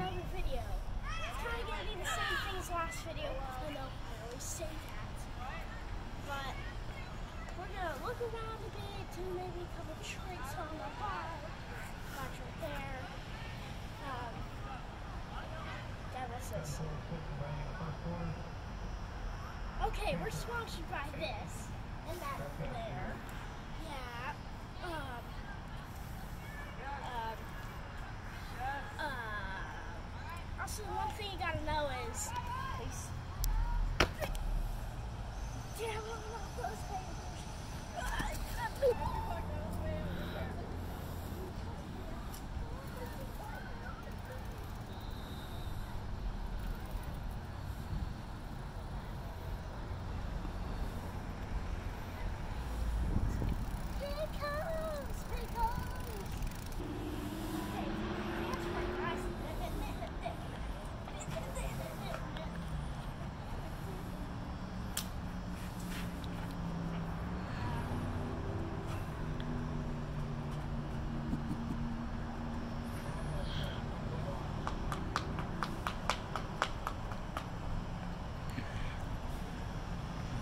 another video. To the same last video. I know I always say that. But we're going to look around a bit maybe tricks on the. Watch right there. Um, this. Okay, we're sponsored by this. And that there. Yeah. Um, Also, one thing you gotta know is. Please not those Here it comes! Here it comes! Okay, dance break, guys.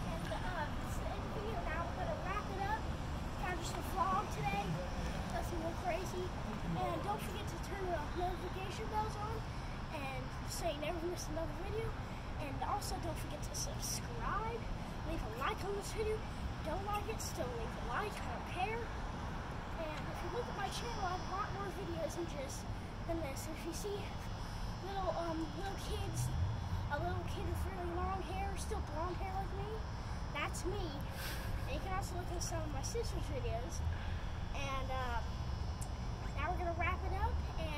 And uh, this is the end of the video. Now we're gonna wrap it up. Kind of just a vlog today. Nothing real crazy. And don't forget to turn the notification bells on and so you never miss another video. And also don't forget to subscribe. Leave a like on this video. Don't like it, still leave a like. I don't care. And if you look at my channel, I have a lot more videos than just than this. If you see little um little kids, a little kid with really long hair, still blonde hair like me, that's me. And you can also look at some of my sister's videos. And uh, we're gonna wrap it up. And